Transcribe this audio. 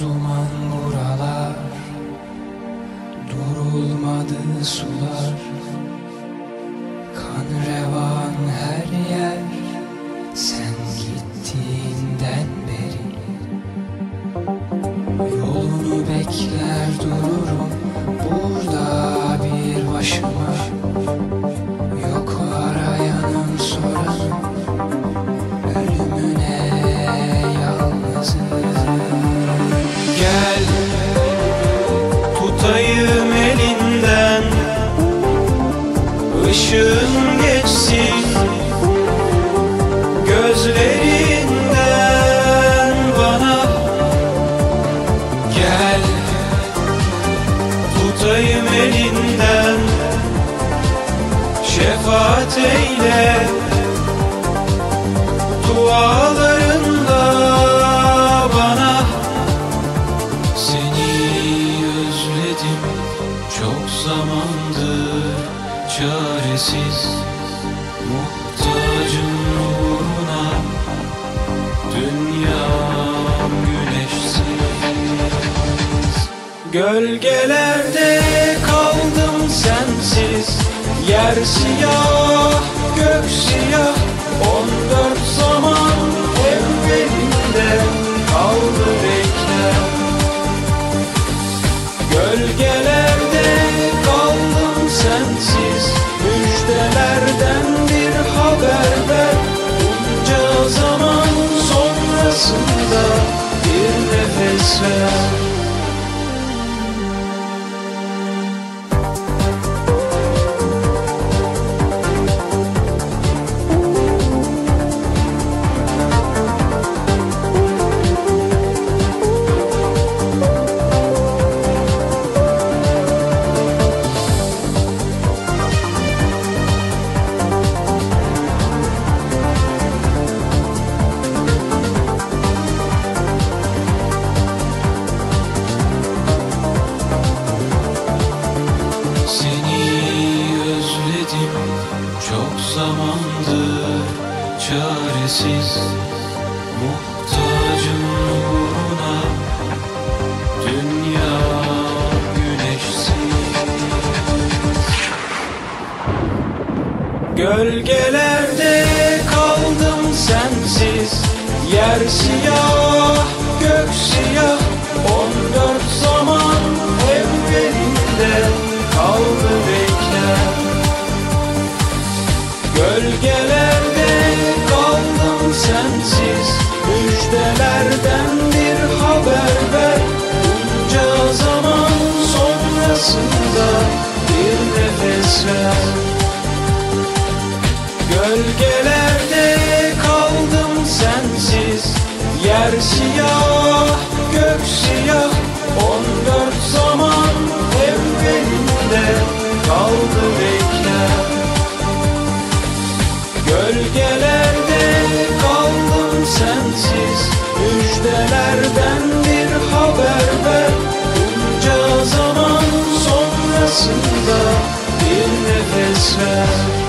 duman buralar Durulmadı sular. Kan revan her yer Sen tutayım elinden. Işığın geçsin. Gözlerinden bana. Gel. Tutayım elinden. Şefaat eyle çaresiz Muhtacım nuruna dünyam güneşsiz. Gölgelerde kaldım sensiz Yer siyah, gök nefes çok zamandır çaresiz Muhtacım nuruna dünya güneşsiz. Gölgelerde kaldım sensiz. Yer siyah, sensiz. Müjdelerden bir haber ver. Bunca zaman sonrasında bir nefes ver. Gölgelerde kaldım sensiz. Yer siyah, gök siyah. On dört zaman evvelinde kaldı Müjdelerden bir haber ver. Bunca zaman sonrasında bir nefes ver